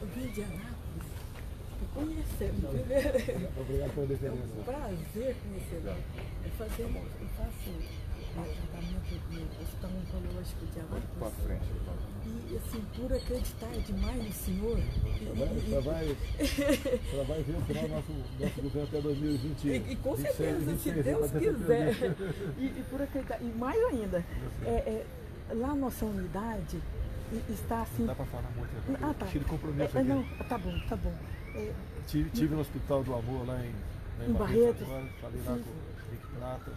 eu vim de Anápolis, tô conhecendo? Obrigado pela É deferência. um prazer conhecê-lo. Eu, fazer, eu faço é, tratamento no Hospital Oncológico de Anápolis. frente. E assim, por acreditar demais no senhor. E, Você vai, e- você vai, ver o final do nosso, nosso governo até 2020. E, e com 26, certeza, 26, se Deus quiser. E, e por acreditar. E mais ainda, é, é, lá na nossa unidade e- está assim. Dá pra falar muito agora. Ah, tá. Tire compromisso É, é, aqui. não, tá bom, tá bom. É, Tive, tive no Hospital do Amor lá em, lá Em Barretos. agora, falei lá Sim. com o Rick Prata.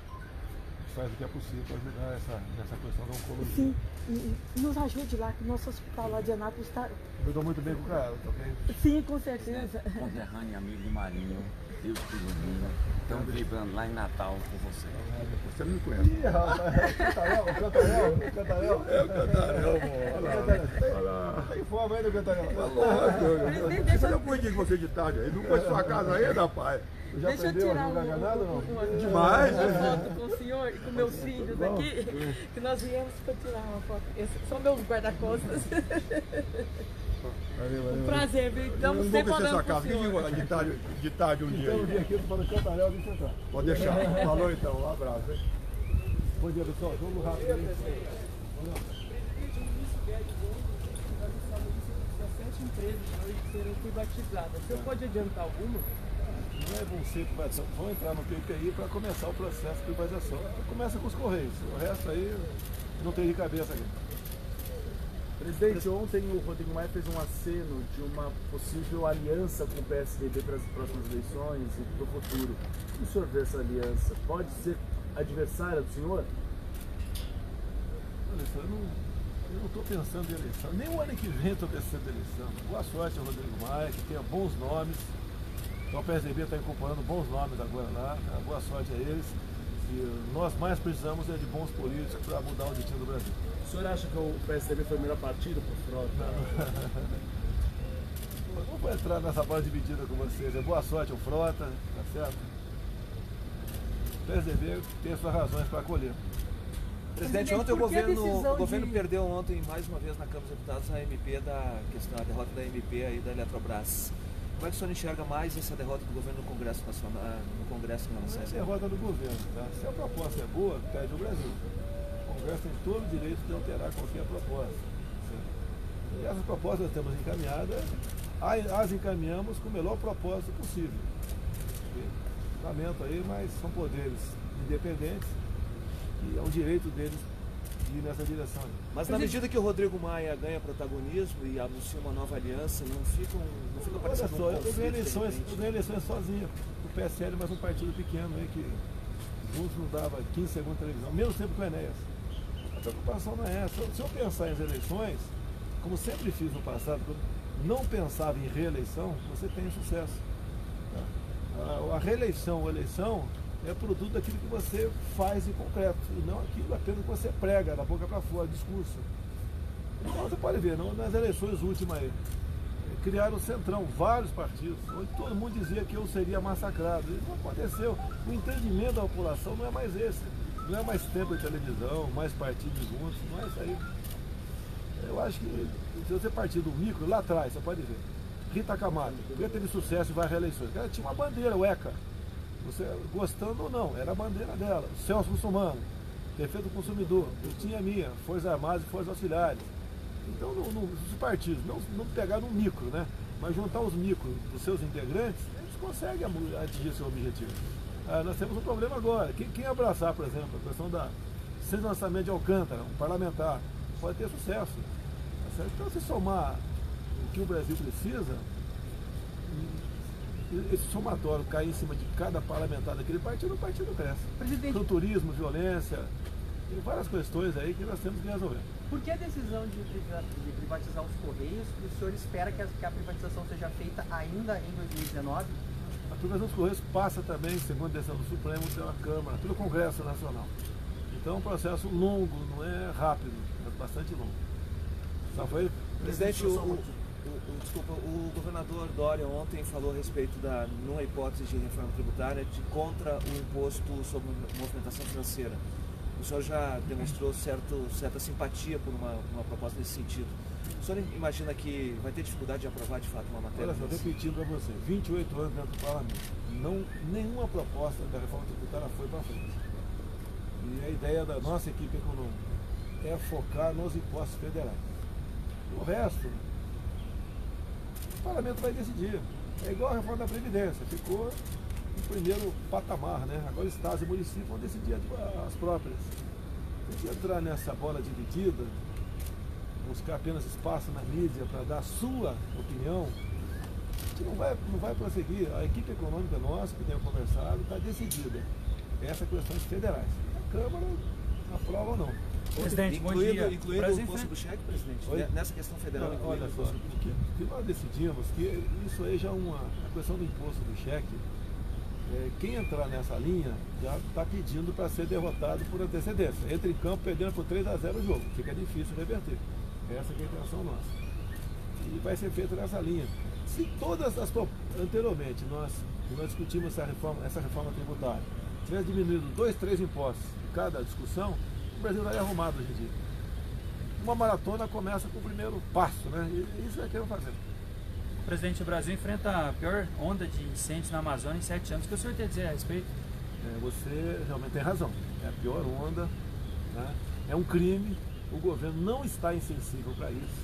Faz o que é possível para ajudar essa, nessa questão da oncologia. sim, e, e nos ajude lá, que o nosso hospital lá de Anápolis está. Eu dou muito bem com o cara, tá ok? Sim, com certeza. conterrâneo e amigo do Marinho, Deus te ilumina. Estamos vibrando lá em Natal com você. Você não me conhece. Ih, rapaz, Cantarel, o Cantarel, o Cantarel. É o Cantarel, lá. Tem fome aí do Cantarel. Presidente, Você não cuide de você de tarde aí. Não conhece sua casa ainda, rapaz. Já Deixa eu a tirar jogar um- ganado ou não? um- uma- Demais, uma né? foto com o senhor e com meus filhos aqui, que nós viemos para tirar uma foto. Esses são meus guarda-costas. Valeu, valeu. Um prazer, viu? Estamos sempre sua pro casa. senhor. De tarde, de tarde um dia Então, um aqui, tô falando Cantarel. Pode deixar. Falou então. Um abraço. hein? Bom dia, pessoal. Jogo rápido sete empresas serão privatizadas. O senhor pode adiantar alguma? Não é vão ser privatização, vão entrar no PPI para começar o processo de privatização. Começa com os Correios, o resto aí não tem de cabeça aqui. Presidente, ontem o Rodrigo Maia fez um aceno de uma possível aliança com o PSDB para as próximas eleições e para o futuro. Como o senhor vê essa aliança? Pode ser adversária do senhor? Olha eu não eu não estou pensando em eleição. Nem o ano que vem estou pensando em eleição. Boa sorte ao Rodrigo Maia, que tenha bons nomes. Então o PSDB está incorporando bons nomes agora lá. Boa sorte a eles. E nós mais precisamos é de bons políticos para mudar o destino do Brasil. O senhor acha que o PSDB foi o melhor partido para o Frota? Não vou entrar nessa bola dividida com vocês. É boa sorte ao Frota, tá certo? O PSDB tem suas razões para acolher. Presidente, ontem o governo, o governo de- perdeu ontem mais uma vez na Câmara dos Deputados a MP da questão, a derrota da MP aí da Eletrobras. Como é que o senhor enxerga mais essa derrota do governo no Congresso Nacional, no Congresso em relação Não a é derrota do governo, tá? Se a proposta é boa, pede o Brasil. O Congresso tem todo o direito de alterar qualquer proposta. certo? E essas propostas nós temos encaminhadas, as encaminhamos com o melhor propósito possível. Lamento aí, mas são poderes independentes e é o direito deles de ir nessa direção. Mas na medida que o Rodrigo Maia ganha protagonismo e anuncia uma nova aliança, não fica, um, não fica Olha parecendo só, um eu ganhei de eleições, eu ganhei eleições sozinho. O PSL, mas um partido pequeno aí que juntos não dava 15 segundos de televisão, mesmo tempo com o Enéas. A preocupação não é essa. Se eu pensar em eleições, como sempre fiz no passado, quando não pensava em reeleição, você tem sucesso. tá? A, a reeleição ou eleição é produto daquilo que você faz em concreto, e não aquilo apenas que você prega da boca para fora, discurso. Então você pode ver, não, nas eleições últimas aí, criaram o Centrão, vários partidos, onde todo mundo dizia que eu seria massacrado. Isso não aconteceu. O entendimento da população não é mais esse. Não é mais tempo de televisão, mais partidos juntos, não é isso aí. Eu acho que se você partir do micro, lá atrás, você pode ver. Rita Camargo, porque teve sucesso em várias reeleições. Ela tinha uma bandeira, o ECA. Você gostando ou não, era a bandeira dela. Celso Muçulmano, defesa do consumidor. Eu tinha a minha, Forças Armadas e Forças Auxiliares. Então, no, no, os partidos, não, não pegar no micro, né? Mas juntar os micros dos seus integrantes, eles conseguem atingir seu objetivo. Ah, nós temos um problema agora. Quem, quem abraçar, por exemplo, a questão da sem lançamento de Alcântara, um parlamentar, pode ter sucesso. tá? Então, se somar o que o Brasil precisa, esse somatório cair em cima de cada parlamentar daquele partido, o partido cresce. Presidente, Então, turismo, violência, tem várias questões aí que nós temos que resolver. Por que a decisão de, priva- de privatizar os Correios o senhor espera que a, que a privatização seja feita ainda em 2019? A privação dos Correios passa também, segundo a decisão do Supremo, pela Câmara, pelo Congresso Nacional. Então é um processo longo, não é rápido, é bastante longo. Só foi Presidente, o, o- desculpa, o governador Dória ontem falou a respeito da, numa hipótese de reforma tributária, de contra o imposto sobre movimentação financeira. o senhor já demonstrou certo, certa simpatia por uma, uma proposta nesse sentido. O senhor imagina que vai ter dificuldade de aprovar de fato uma matéria? Olha só, repetindo para você, 28 anos dentro do parlamento, não, nenhuma proposta da reforma tributária foi para frente. E a ideia da nossa equipe econômica é focar nos impostos federais. O resto, parlamento vai decidir. É igual a reforma da Previdência, ficou no primeiro patamar, né? Agora estados e municípios vão decidir as próprias. Se a entrar nessa bola dividida, buscar apenas espaço na mídia para dar a sua opinião, a gente não vai, não vai prosseguir. A equipe econômica nossa, que tem conversado, está decidida. Essas questões federais. A Câmara aprova ou não. Presidente, bom incluindo, dia. incluindo Prazer o imposto do cheque, presidente? Oi? Ne- Nessa questão federal, Não, incluindo olha o só, imposto do o que, que nós decidimos que isso aí já é uma a questão do imposto do cheque. é, quem entrar nessa linha já está pedindo para ser derrotado por antecedência. Entra em campo perdendo por 3 a 0 o jogo. Fica difícil reverter. Essa que é a intenção nossa. E vai ser feito nessa linha. Se todas as anteriormente nós, nós discutimos essa reforma, essa reforma tributária, tivesse diminuído dois, três impostos em cada discussão, Brasil estaria arrumado hoje em dia uma maratona começa com o primeiro passo, né? E isso é que queremos fazer. Presidente, o Brasil enfrenta a pior onda de incêndios na Amazônia em sete anos. O que o senhor tem a dizer a respeito? É, você realmente tem razão. É a pior onda, né? é um crime, o governo não está insensível para isso.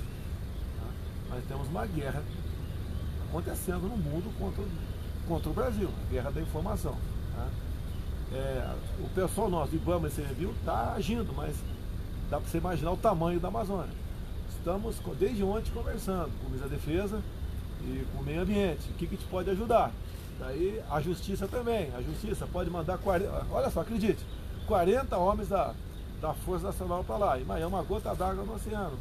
tá? Nós temos uma guerra acontecendo no mundo contra, o- contra o Brasil, a guerra da informação. tá? É, o pessoal nosso, IBAMA e CNBio, está agindo, mas dá para você imaginar o tamanho da Amazônia. Estamos desde ontem conversando com o Ministro da Defesa e com o meio ambiente. O que, que te pode ajudar? Daí a justiça também. A justiça pode mandar 40. Olha só, acredite, 40 homens da, da Força Nacional para lá. E amanhã uma gota d'água no oceano.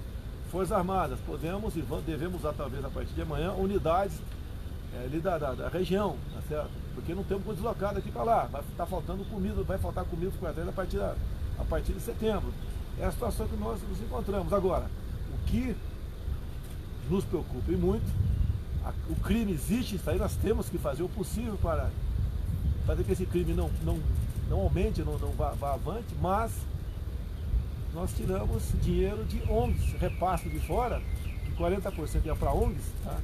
Forças Armadas, podemos e devemos usar talvez a partir de amanhã unidades é, ali da, da, da região, tá certo? Porque não temos como deslocado aqui para lá. Vai estar faltando comida, vai faltar comida para quartéis a partir, a partir de setembro. É a situação que nós nos encontramos. Agora, o que nos preocupa e muito, a- o crime existe, isso aí nós temos que fazer o possível para fazer que esse crime não, não, não aumente, não, não vá, vá avante, mas nós tiramos dinheiro de ONGs, repasse de fora, que 40% ia para ONGs, tá?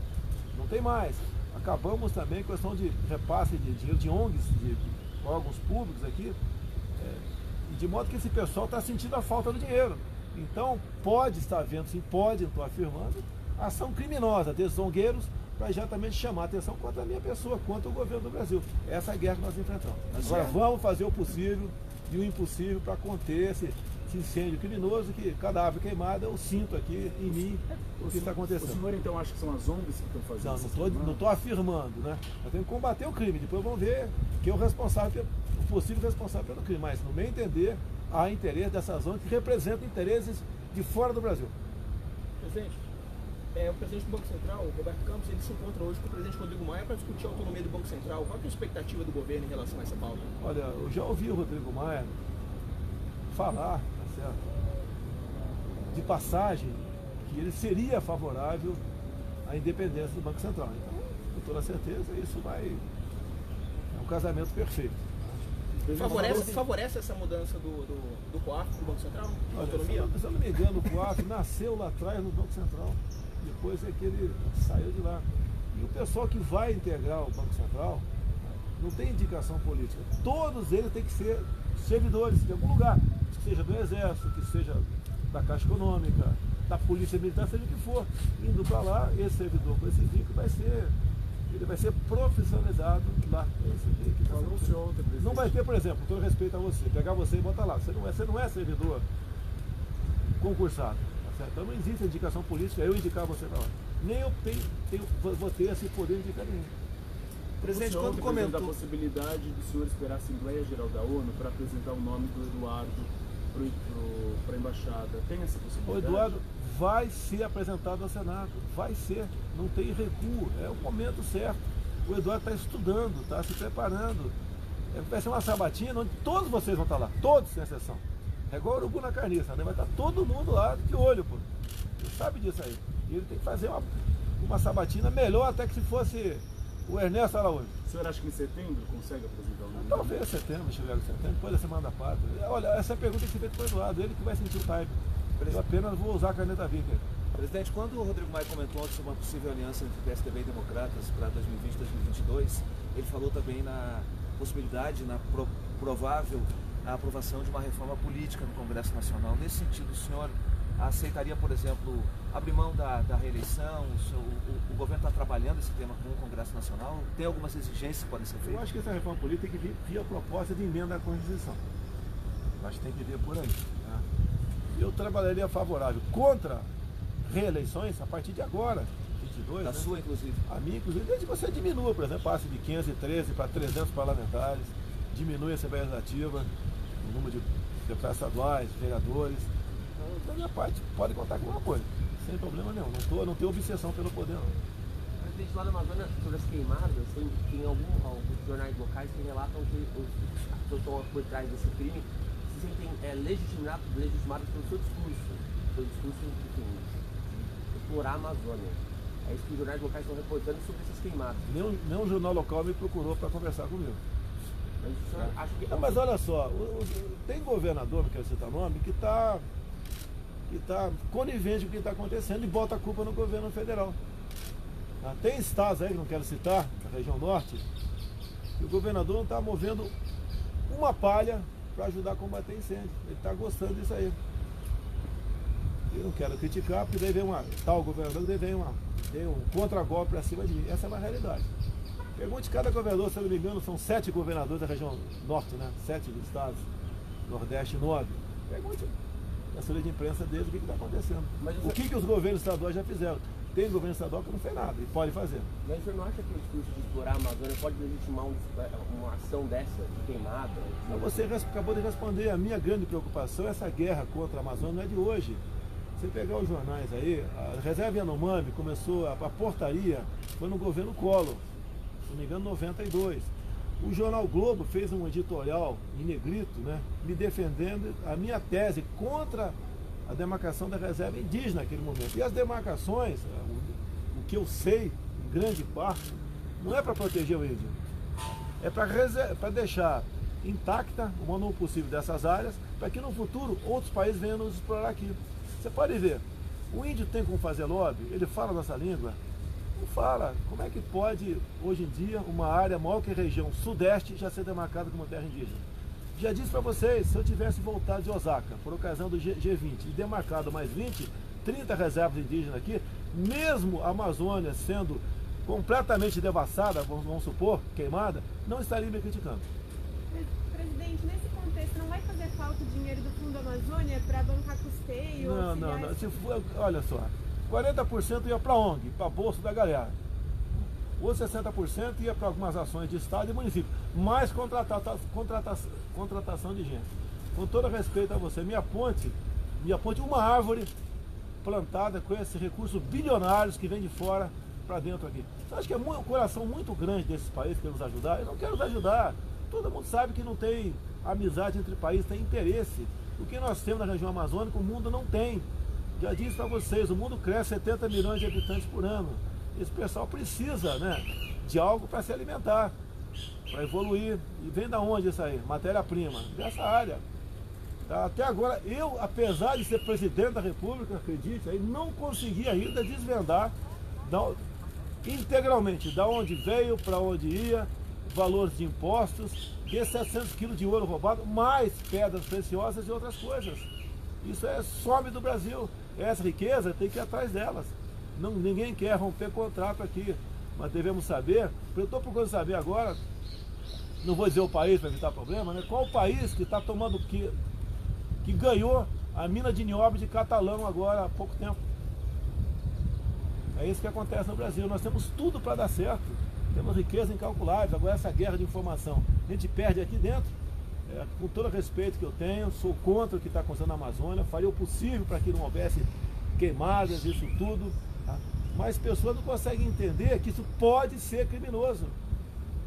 não tem mais. Acabamos também com a questão de repasse de dinheiro de ONGs, de, órgãos públicos aqui, é, e de modo que esse pessoal está sentindo a falta do dinheiro. Então, pode estar vendo, sim, pode, estou afirmando, ação criminosa desses zongueiros para exatamente chamar a atenção contra a minha pessoa, contra o governo do Brasil. Essa é a guerra que nós enfrentamos. Agora, vamos fazer o possível e o impossível para conter esse, esse incêndio criminoso que cadáver queimado eu sinto aqui em mim o que está O acontecendo. senhor então acha que são as ONGs que estão fazendo Não, essa não estou afirmando, né? Nós temos que combater o crime, depois vamos ver quem é o responsável, pelo- o possível responsável pelo crime. Mas, no meu entender, há interesse dessas ONGs que representam interesses de fora do Brasil. Presidente, é, o presidente do Banco Central, o Roberto Campos, ele se encontra hoje com o presidente Rodrigo Maia para discutir a autonomia do Banco Central. Qual que é a expectativa do governo em relação a essa pauta? Olha, eu já ouvi o Rodrigo Maia falar, certo, de passagem, que ele seria favorável à independência do Banco Central. Então, com toda certeza, isso vai. É um casamento perfeito. Favorece, favorece essa mudança do, do, do COAF do Banco Central? Olha, se autonomia? eu, se eu não me engano, o COAF nasceu lá atrás no Banco Central. Depois é que ele saiu de lá. E o pessoal que vai integrar o Banco Central não tem indicação política. Todos eles têm que ser servidores de algum lugar. Seja do Exército, que seja da Caixa Econômica, da Polícia Militar, seja o que for. Indo para lá, esse servidor com esse vínculo vai ser. Ele vai ser profissionalizado lá. Tá Falou-se feito. ontem, presidente. Não vai ter, por exemplo, todo respeito a você, pegar você e botar lá. Você não é, você não é servidor concursado. Tá certo? Então não existe indicação política, eu indicar você para lá. Nem eu tenho, tenho, vou ter esse poder de indicar ninguém. Presidente, senhor quando comentou. possibilidade do senhor esperar a Assembleia Geral da ONU para apresentar o nome do Eduardo para a embaixada. Tem essa O possibilidade? Eduardo vai ser apresentado ao Senado, vai ser, não tem recuo, é o momento certo. O Eduardo está estudando, está se preparando. É, Vai ser uma sabatina onde todos vocês vão estar lá, todos sem exceção. É igual o urubu na carniça, né? vai estar todo mundo lá de olho, pô. Você sabe disso aí. E ele tem que fazer uma, uma sabatina melhor até que se fosse O Ernesto Araújo. O senhor acha que em setembro consegue apresentar o nome? Talvez setembro, estiver em setembro, depois da Semana da Pátria. Olha, essa pergunta tem que ser feita para o Eduardo, ele que vai sentir o time. Eu apenas vou usar a caneta Vicker. Presidente, quando o Rodrigo Maia comentou ontem sobre uma possível aliança entre PSDB e Democratas para 2020 e 2022, ele falou também na possibilidade, na pro- provável aprovação de uma reforma política no Congresso Nacional. Nesse sentido, o senhor aceitaria, por exemplo, abrir mão da, da reeleição? O, o- o governo está trabalhando esse tema com o Congresso Nacional? Tem algumas exigências que podem ser Eu feitas? acho que essa reforma política tem que vir via proposta de emenda à Constituição. Eu acho que tem que vir por aí. tá? Eu trabalharia favorável contra reeleições a partir de agora, 22, Da né? sua, inclusive. A minha, inclusive, desde que você diminua, por exemplo, passe de 513 para 300 parlamentares, diminui a Assembleia Legislativa, o número de deputados estaduais, vereadores. Então, da minha parte, pode contar com o apoio, sem problema nenhum. Não, tô, não tenho obsessão pelo poder, não. Presidente, lá na Amazônia, sobre as queimadas, tem, tem algum- alguns jornais locais que relatam que os, que estão por trás desse crime se sentem é, legitimadas, legitimadas pelo seu discurso, pelo discurso, enfim, de explorar a Amazônia. É isso que os jornais locais estão reportando sobre essas queimadas. Nenhum, nenhum jornal local me procurou para conversar comigo. Mas acha que... Não, mas olha só, o- o- tem governador, não quero citar nome, que está que tá conivente com o que está acontecendo e bota a culpa no governo federal. Tem estados aí, que não quero citar, da região norte, que o governador não está movendo uma palha para ajudar a combater incêndio. Ele está gostando disso aí. Eu não quero criticar, porque daí vem uma. Tal governador, daí vem, uma, vem um contragolpe para cima de mim. Essa é uma realidade. Pergunte cada governador, se eu não me engano, são sete governadores da região norte, né? Sete dos estados, Nordeste e Nove. Pergunte assessoria de imprensa deles o que está acontecendo. Mas o que, que os governos estaduais já fizeram? Tem governo estadual que não fez nada e pode fazer. Mas o senhor não acha que o discurso de explorar a Amazônia pode legitimar um- uma ação dessa, de queimada? Você acabou de responder. A minha grande preocupação, essa guerra contra a Amazônia não é de hoje. Você pegar os jornais aí, a reserva Yanomami começou, a, a portaria foi no governo Collor, se não me engano, 92. O jornal Globo fez um editorial em negrito, né, me defendendo a minha tese contra a demarcação da reserva indígena naquele momento. E as demarcações, eh, o, que eu sei, em grande parte, não é para proteger o índio, é para deixar intacta o maior possível dessas áreas, para que no futuro outros países venham nos explorar aqui. Você pode ver, o índio tem como fazer lobby, ele fala nossa língua, não fala. Como é que pode, hoje em dia, uma área maior que a região sudeste já ser demarcada como terra indígena? Já disse para vocês, se eu tivesse voltado de Osaka, por ocasião do G- G20, e demarcado mais 20, 30 reservas indígenas aqui, mesmo a Amazônia sendo completamente devastada, vamos, supor, queimada, não estaria me criticando. Presidente, nesse contexto, não vai fazer falta o dinheiro do Fundo Amazônia para bancar custeio? Não, não, não. Se for, olha só, 40% ia para a ONG, para a bolsa da galera. Outros 60% ia para algumas ações de Estado e município. Mais contrata, contrata, contratação de gente. Com todo respeito a você, minha ponte, minha ponte, uma árvore plantada com esses recursos bilionários que vem de fora para dentro aqui. Você acha que é um coração muito grande desses países que quer nos ajudar? Eu não quero nos ajudar. Todo mundo sabe que não tem amizade entre países, tem interesse. O que nós temos na região amazônica, o mundo não tem. Já disse para vocês, o mundo cresce 70 milhões de habitantes por ano. Esse pessoal precisa né, de algo para se alimentar, para evoluir. E vem da onde isso aí? Matéria-prima, dessa área. Tá? Até agora, eu, apesar de ser presidente da República, acredite, aí não consegui ainda desvendar da- integralmente da onde veio, para onde ia, valores de impostos, de 700 quilos de ouro roubado, mais pedras preciosas e outras coisas. Isso é some do Brasil. Essa riqueza tem que ir atrás delas. Não, ninguém quer romper contrato aqui, mas devemos saber. Eu estou procurando saber agora, não vou dizer o país para evitar problema, né? qual o país que está tomando que, que ganhou a mina de nióbio de Catalão agora há pouco tempo. É isso que acontece no Brasil. Nós temos tudo para dar certo. Temos riqueza incalculável. Agora essa guerra de informação, a gente perde aqui dentro. É, com todo o respeito que eu tenho, sou contra o que está acontecendo na Amazônia, faria o possível para que não houvesse queimadas, isso tudo. tá? Mas pessoas não conseguem entender que isso pode ser criminoso.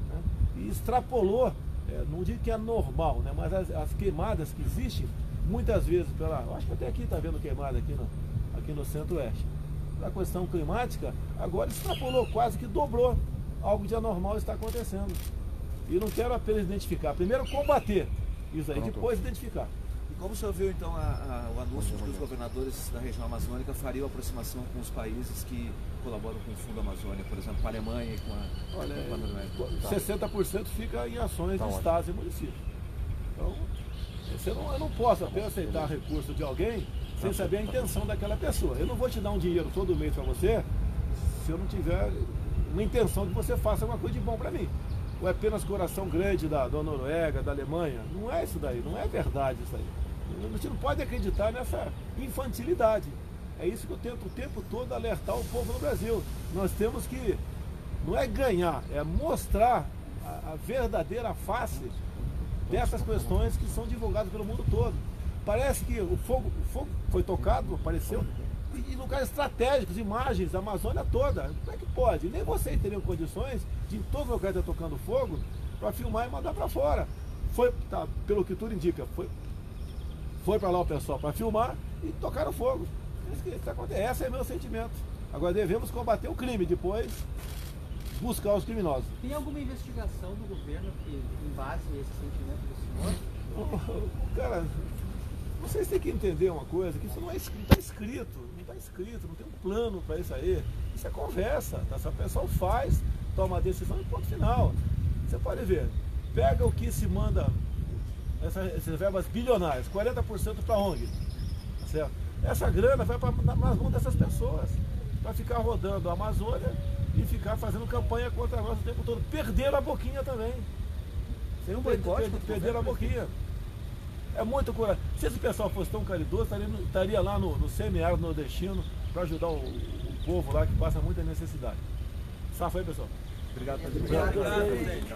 né? E extrapolou, é, não digo que é normal, né? mas as, as queimadas que existem, muitas vezes pela. eu Acho que até aqui está vendo queimada aqui no, aqui no centro-oeste. A questão climática, agora extrapolou, quase que dobrou. algo de anormal está acontecendo. E não quero apenas identificar, primeiro combater isso aí, depois identificar. E como o senhor viu então a- a- o anúncio de que os governadores da região amazônica fariam aproximação com os países que colaboram com o Fundo Amazônia, por exemplo, com a Alemanha e com a, Olha, com a Noruega? 60% fica em ações Tá de estados e municípios. Então, você não, eu não posso apenas aceitar recurso de alguém sem saber a intenção daquela pessoa. Eu não vou te dar um dinheiro todo mês para você se eu não tiver uma intenção de que você faça alguma coisa de bom para mim. Ou é apenas coração grande da, da Noruega, da Alemanha. Não é isso daí, não é verdade isso aí. A gente não pode acreditar nessa infantilidade. É isso que eu tento o tempo todo alertar o povo no Brasil. Nós temos que, não é ganhar, é mostrar a, a verdadeira face dessas questões que são divulgadas pelo mundo todo. Parece que o fogo, o fogo foi tocado, apareceu, e, e lugares estratégicos, imagens da Amazônia toda. Como é que pode? Nem vocês teriam condições de em todo lugar estar tocando fogo para filmar e mandar para fora. Foi, tá, pelo que tudo indica, foi, foi para lá o pessoal para filmar e tocaram fogo. Isso que isso acontece. Esse é meu sentimento. Agora devemos combater o crime, depois buscar os criminosos. Tem alguma investigação do governo que embase esse sentimento do senhor? Cara, vocês têm que entender uma coisa, que isso não está não tá escrito, está escrito, não tem um plano para isso aí. Isso é conversa, tá? Essa pessoa faz, toma a decisão e ponto final. Você pode ver, pega o que se manda, essa, essas verbas bilionárias, 40% para ONG, tá certo? Essa grana vai pra, na- nas mãos dessas pessoas, para ficar rodando a Amazônia e ficar fazendo campanha contra nós o tempo todo. Perderam a boquinha também. Tem um boicote Perderam a governo, boquinha. É muito coragem. Se esse pessoal fosse tão caridoso, estaria, estaria lá no, no semiárido nordestino para ajudar o, o povo lá que passa muita necessidade. Safa aí, pessoal. Obrigado, Obrigado, presidente.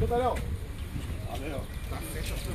Cantarel. Valeu. Tá feita a sua